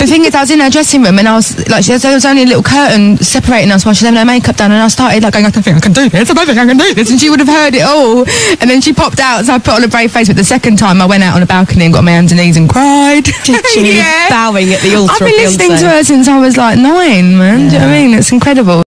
The thing is, I was in her dressing room and I was like, there was only a little curtain separating us while she's having her makeup done, and I started like going, I don't think I can do this. I don't think I can do this, and she would have heard it all. And then she popped out, so I put on a brave face. But the second time, I went out on a balcony and got my hands and knees and cried. Literally bowing at the altar I've been listening Beyoncé. to her since I was like nine, man. Do you know what I mean? It's incredible.